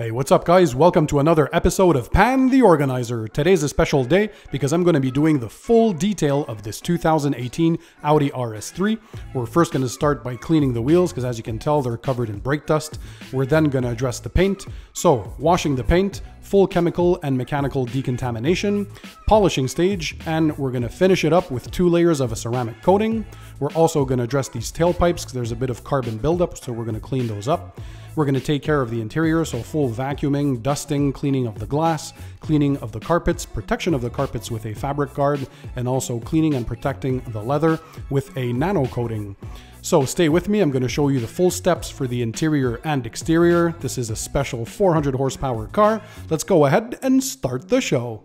Hey, what's up, guys? Welcome to another episode of Pan the Organizer. Today's a special day because I'm going to be doing the full detail of this 2018 Audi RS3. We're first going to start by cleaning the wheels because, as you can tell, they're covered in brake dust. We're then going to address the paint. So, washing the paint, full chemical and mechanical decontamination, polishing stage, and we're going to finish it up with two layers of a ceramic coating. We're also going to address these tailpipes because there's a bit of carbon buildup, so we're going to clean those up. We're going to take care of the interior, so full vacuuming, dusting, cleaning of the glass, cleaning of the carpets, protection of the carpets with a fabric guard, and also cleaning and protecting the leather with a nano coating. So stay with me, I'm going to show you the full steps for the interior and exterior. This is a special 400 horsepower car. Let's go ahead and start the show.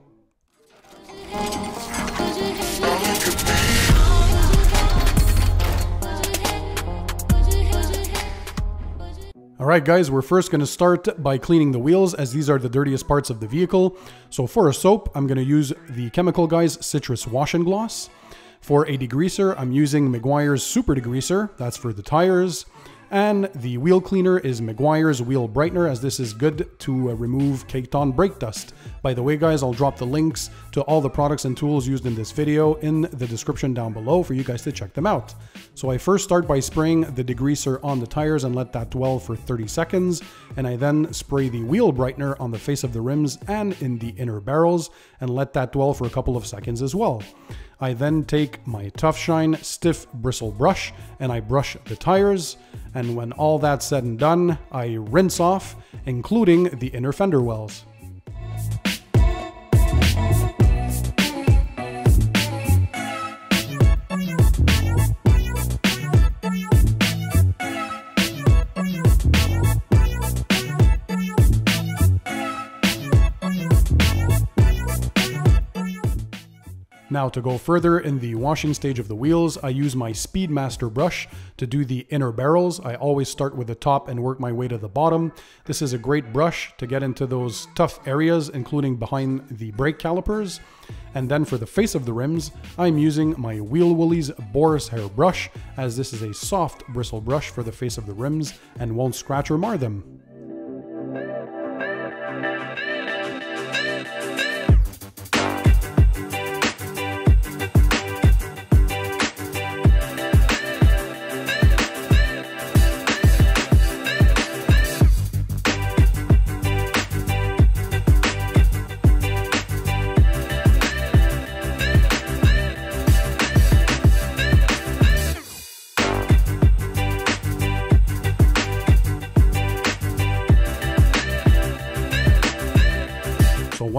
Alright guys, we're first going to start by cleaning the wheels as these are the dirtiest parts of the vehicle. So for a soap, I'm going to use the Chemical Guys Citrus Wash and Gloss. For a degreaser, I'm using Meguiar's Super Degreaser, that's for the tires. And the wheel cleaner is Meguiar's Wheel Brightener as this is good to uh, remove caked on brake dust. By the way guys, I'll drop the links to all the products and tools used in this video in the description down below for you guys to check them out. So I first start by spraying the degreaser on the tires and let that dwell for 30 seconds. And I then spray the wheel brightener on the face of the rims and in the inner barrels and let that dwell for a couple of seconds as well. I then take my Tuf Shine stiff bristle brush and I brush the tires. And when all that's said and done, I rinse off, including the inner fender wells. Now to go further in the washing stage of the wheels, I use my Speedmaster brush to do the inner barrels. I always start with the top and work my way to the bottom. This is a great brush to get into those tough areas, including behind the brake calipers. And then for the face of the rims, I'm using my Wheel Woolies Boar's Hair brush, as this is a soft bristle brush for the face of the rims and won't scratch or mar them.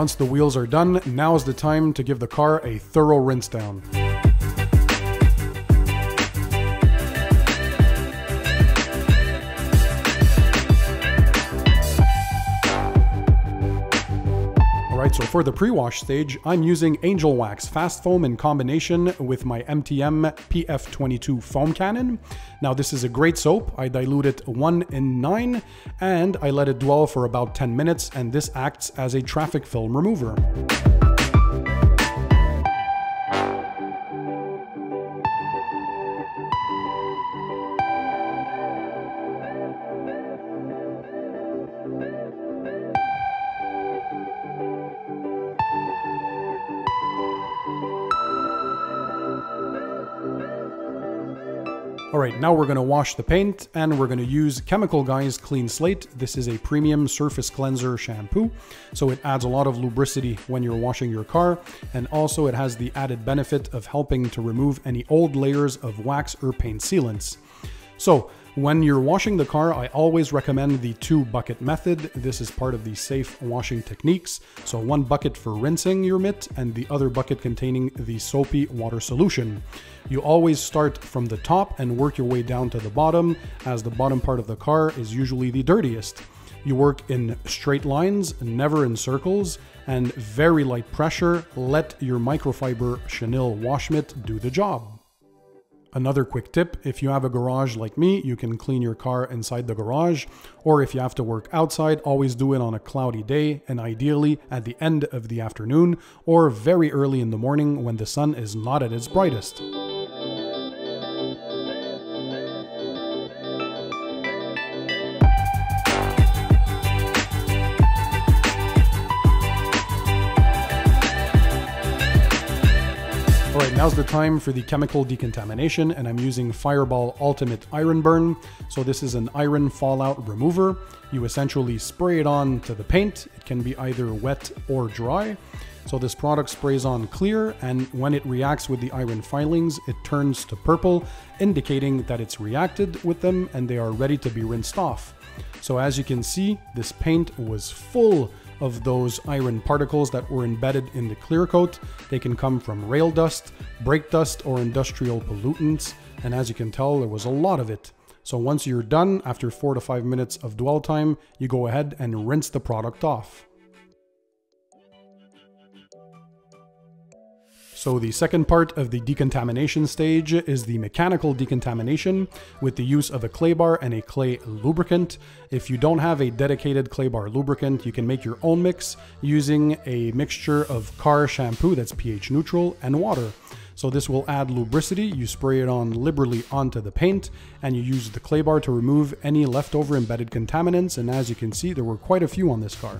Once the wheels are done, now is the time to give the car a thorough rinse down. So for the pre-wash stage, I'm using Angel Wax Fast Foam in combination with my MTM PF22 foam cannon. Now this is a great soap, I dilute it 1 in 9 and I let it dwell for about 10 minutes and this acts as a traffic film remover. Alright, now we're going to wash the paint and we're going to use Chemical Guys Clean Slate. This is a premium surface cleanser shampoo, so it adds a lot of lubricity when you're washing your car, and also it has the added benefit of helping to remove any old layers of wax or paint sealants. So, when you're washing the car, I always recommend the two bucket method. This is part of the safe washing techniques. So one bucket for rinsing your mitt and the other bucket containing the soapy water solution. You always start from the top and work your way down to the bottom as the bottom part of the car is usually the dirtiest. You work in straight lines, never in circles, and very light pressure. Let your microfiber chenille wash mitt do the job. Another quick tip, if you have a garage like me, you can clean your car inside the garage, or if you have to work outside, always do it on a cloudy day, and ideally at the end of the afternoon, or very early in the morning when the sun is not at its brightest. Now's the time for the chemical decontamination and I'm using Fireball Ultimate Iron Burn. So this is an iron fallout remover. You essentially spray it on to the paint. It can be either wet or dry. So this product sprays on clear and when it reacts with the iron filings, it turns to purple, indicating that it's reacted with them and they are ready to be rinsed off. So as you can see, this paint was full of those iron particles that were embedded in the clear coat. They can come from rail dust, brake dust, or industrial pollutants. And as you can tell, there was a lot of it. So once you're done, after four to five minutes of dwell time, you go ahead and rinse the product off. So the second part of the decontamination stage is the mechanical decontamination with the use of a clay bar and a clay lubricant. If you don't have a dedicated clay bar lubricant, you can make your own mix using a mixture of car shampoo that's pH neutral and water. So this will add lubricity, you spray it on liberally onto the paint, and you use the clay bar to remove any leftover embedded contaminants, and as you can see, there were quite a few on this car.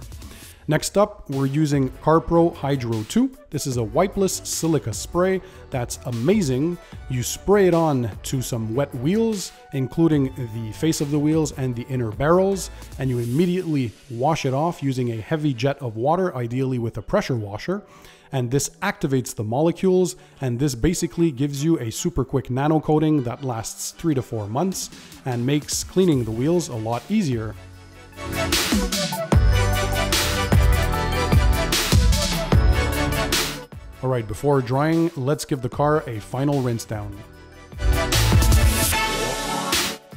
Next up, we're using CarPro Hydro 2. This is a wipeless silica spray that's amazing. You spray it on to some wet wheels, including the face of the wheels and the inner barrels, and you immediately wash it off using a heavy jet of water, ideally with a pressure washer. And this activates the molecules, and this basically gives you a super quick nano coating that lasts three to four months and makes cleaning the wheels a lot easier. Alright, before drying, let's give the car a final rinse down.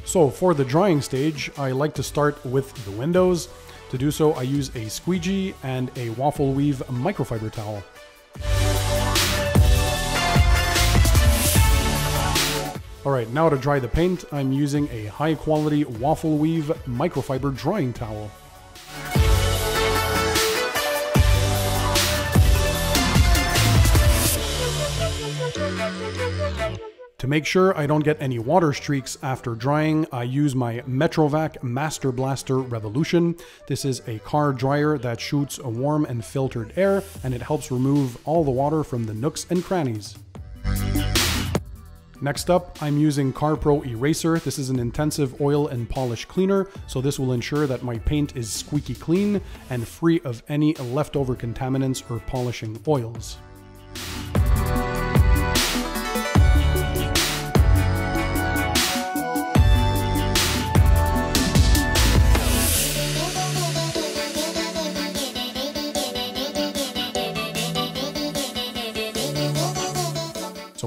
So for the drying stage, I like to start with the windows. To do so, I use a squeegee and a waffle weave microfiber towel. Alright, now to dry the paint, I'm using a high quality waffle weave microfiber drying towel. To make sure I don't get any water streaks after drying, I use my Metrovac Master Blaster Revolution. This is a car dryer that shoots a warm and filtered air, and it helps remove all the water from the nooks and crannies. Next up, I'm using CarPro Eraser. This is an intensive oil and polish cleaner, so this will ensure that my paint is squeaky clean and free of any leftover contaminants or polishing oils.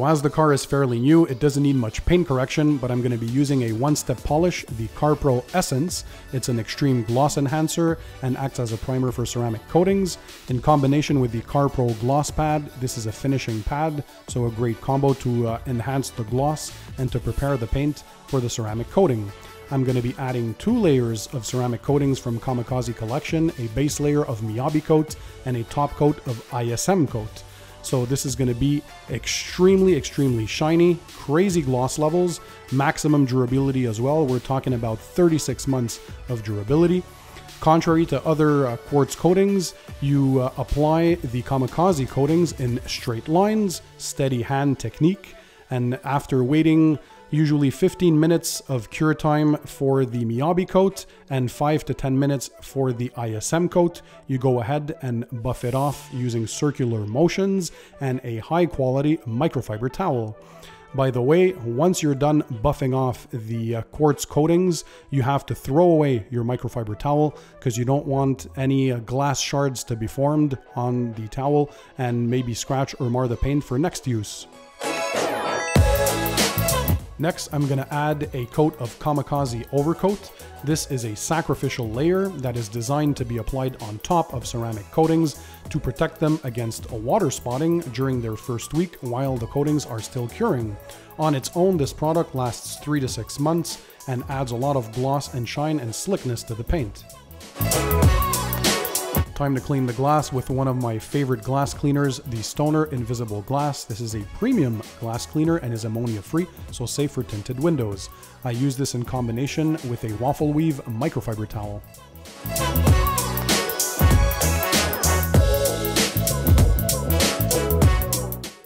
As the car is fairly new, it doesn't need much paint correction, but I'm going to be using a one-step polish, the CarPro Essence. It's an extreme gloss enhancer and acts as a primer for ceramic coatings. In combination with the CarPro Gloss Pad, this is a finishing pad, so a great combo to uh, enhance the gloss and to prepare the paint for the ceramic coating. I'm going to be adding two layers of ceramic coatings from Kamikaze Collection, a base layer of Miyabi coat and a top coat of ISM coat. So this is going to be extremely, extremely shiny, crazy gloss levels, maximum durability as well. We're talking about 36 months of durability. Contrary to other uh, quartz coatings, you uh, apply the kamikaze coatings in straight lines, steady hand technique, and after waiting usually 15 minutes of cure time for the Miyabi coat and 5 to 10 minutes for the ISM coat. You go ahead and buff it off using circular motions and a high quality microfiber towel. By the way, once you're done buffing off the uh, quartz coatings, you have to throw away your microfiber towel because you don't want any uh, glass shards to be formed on the towel and maybe scratch or mar the paint for next use. Next, I'm gonna add a coat of Kamikaze Overcoat. This is a sacrificial layer that is designed to be applied on top of ceramic coatings to protect them against water spotting during their first week while the coatings are still curing. On its own, this product lasts three to six months and adds a lot of gloss and shine and slickness to the paint. Time to clean the glass with one of my favorite glass cleaners, the Stoner Invisible Glass. This is a premium glass cleaner and is ammonia free, so safe for tinted windows. I use this in combination with a waffle weave microfiber towel.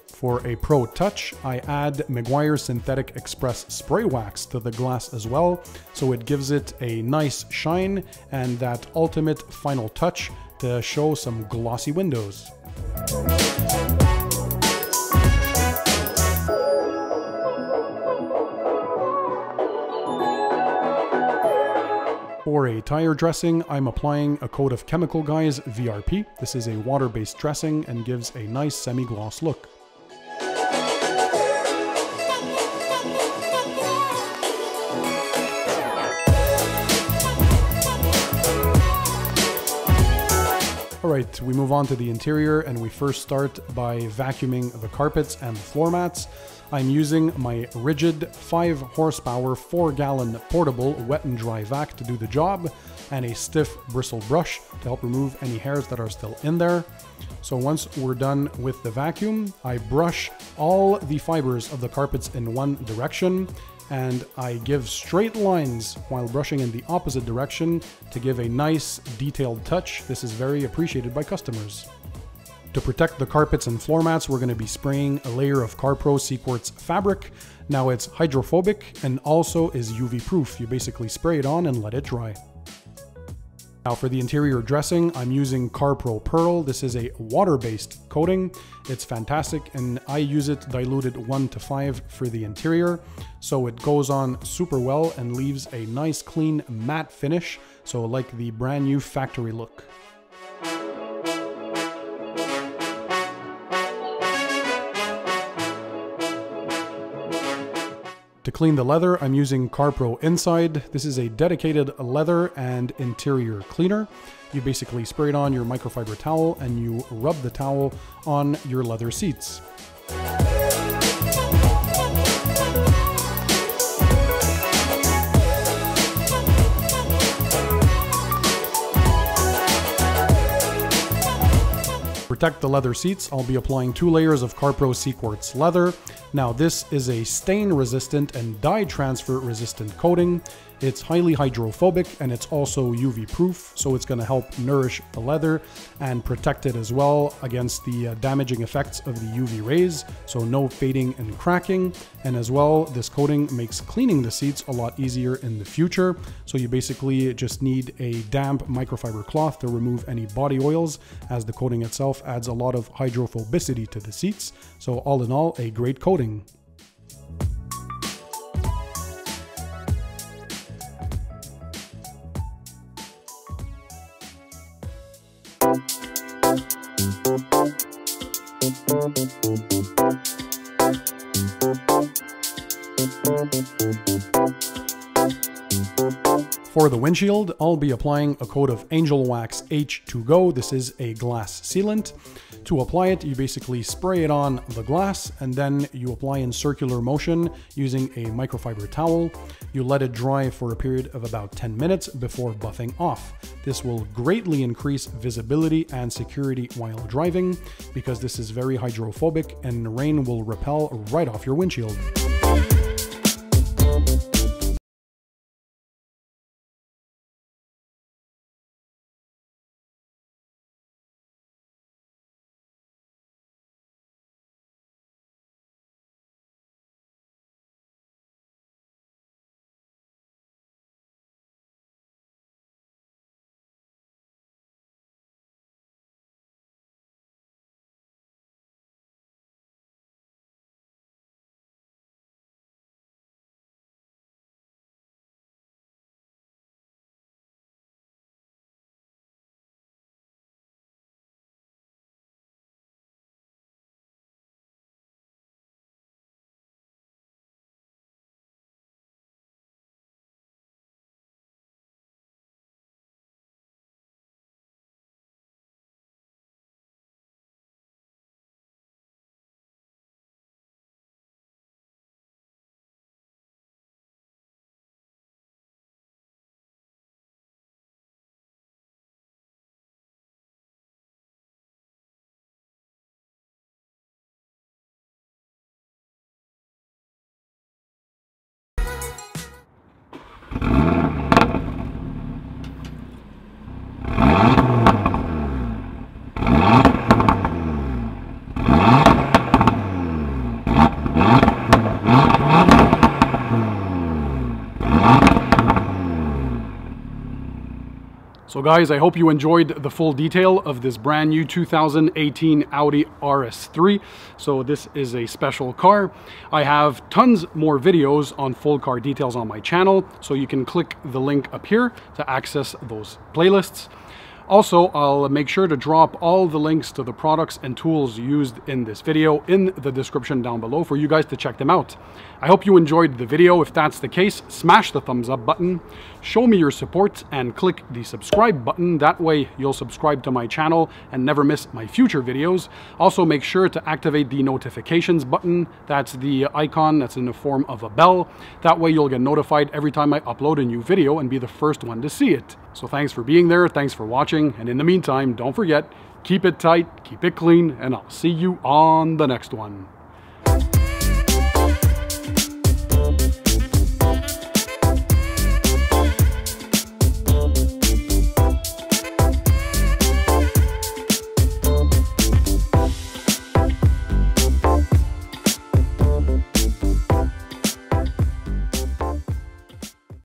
For a pro touch, I add Meguiar Synthetic Express Spray Wax to the glass as well, so it gives it a nice shine and that ultimate final touch to show some glossy windows. For a tire dressing, I'm applying a coat of Chemical Guys VRP. This is a water-based dressing and gives a nice semi-gloss look. Alright, we move on to the interior and we first start by vacuuming the carpets and the floor mats. I'm using my Ridgid 5 horsepower 4 gallon portable wet and dry vac to do the job and a stiff bristle brush to help remove any hairs that are still in there. So once we're done with the vacuum, I brush all the fibers of the carpets in one direction and I give straight lines while brushing in the opposite direction to give a nice detailed touch. This is very appreciated by customers. To protect the carpets and floor mats, we're going to be spraying a layer of CarPro CQuartz fabric. Now it's hydrophobic and also is UV proof. You basically spray it on and let it dry. Now for the interior dressing, I'm using CarPro PERL. This is a water-based coating. It's fantastic and I use it diluted 1 to 5 for the interior. So it goes on super well and leaves a nice clean matte finish. So like the brand new factory look. To clean the leather, I'm using CarPro Inside. This is a dedicated leather and interior cleaner. You basically spray it on your microfiber towel and you rub the towel on your leather seats. Protect the leather seats, I'll be applying two layers of CarPro CQuartz leather. Now this is a stain resistant and dye transfer resistant coating. It's highly hydrophobic and it's also UV proof, so it's going to help nourish the leather and protect it as well against the uh, damaging effects of the UV rays, so no fading and cracking. And as well, this coating makes cleaning the seats a lot easier in the future. So you basically just need a damp microfiber cloth to remove any body oils as the coating itself adds a lot of hydrophobicity to the seats. So all in all, a great coating. For the windshield, I'll be applying a coat of Angel Wax H2Go. This is a glass sealant. To apply it, you basically spray it on the glass and then you apply in circular motion using a microfiber towel. You let it dry for a period of about 10 minutes before buffing off. This will greatly increase visibility and security while driving because this is very hydrophobic and rain will repel right off your windshield. Mm-hmm. Guys, I hope you enjoyed the full detail of this brand new 2018 Audi RS3. So this is a special car. I have tons more videos on full car details on my channel, so you can click the link up here to access those playlists. Also, I'll make sure to drop all the links to the products and tools used in this video in the description down below for you guys to check them out. I hope you enjoyed the video. If that's the case, smash the thumbs up button, show me your support, and click the subscribe button. That way you'll subscribe to my channel and never miss my future videos. Also, make sure to activate the notifications button. That's the icon that's in the form of a bell. That way you'll get notified every time I upload a new video and be the first one to see it. So thanks for being there, thanks for watching, and in the meantime, don't forget, keep it tight, keep it clean, and I'll see you on the next one.